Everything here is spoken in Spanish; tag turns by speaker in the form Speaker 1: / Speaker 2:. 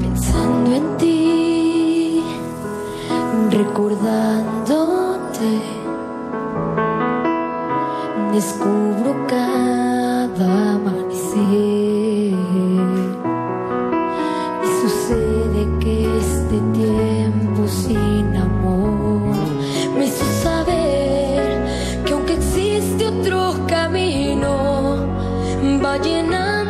Speaker 1: Pensando en ti, recordándote, descubro cada amanecer. Camino, va a llenar